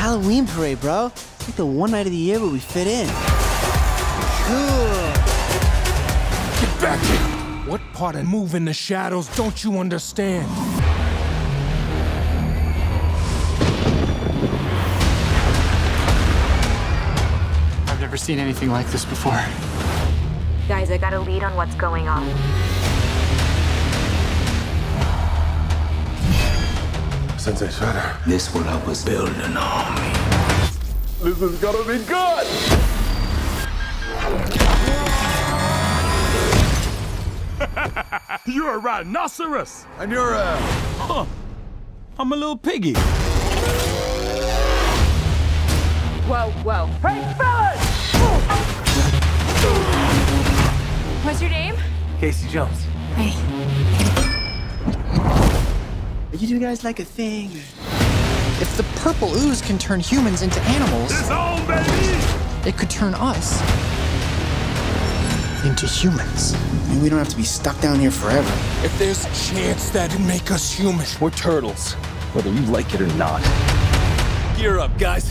Halloween parade, bro. It's like the one night of the year where we fit in. Cool. Get back here! What part of moving in the shadows don't you understand? I've never seen anything like this before. Guys, I got a lead on what's going on. Sensei Shredder. This will help us build an army. This is gonna be good! You're a rhinoceros! And you're a. Huh. I'm a little piggy. Whoa, whoa. Hey, fellas! What's your name? Casey Jones. Hey. You two guys like a thing? If the purple ooze can turn humans into animals, on, baby! it could turn us into humans. I mean, we don't have to be stuck down here forever. If there's a chance that'd make us human, We're turtles, whether you like it or not. Gear up, guys.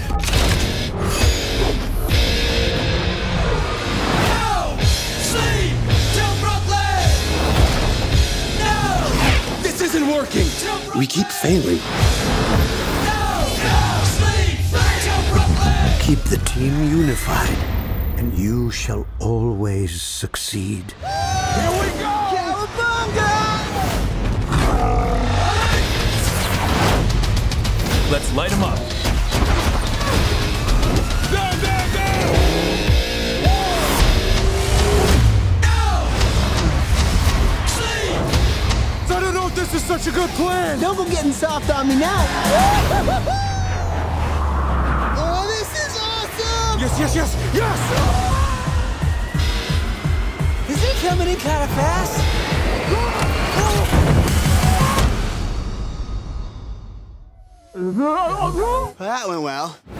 Working! We keep failing. Keep the team unified, and you shall always succeed. Let's light them up. This is such a good plan! Don't go getting soft on me now. oh, this is awesome! Yes, yes, yes, yes! Is he coming in kind of fast? That went well. Sleep till Brooklyn!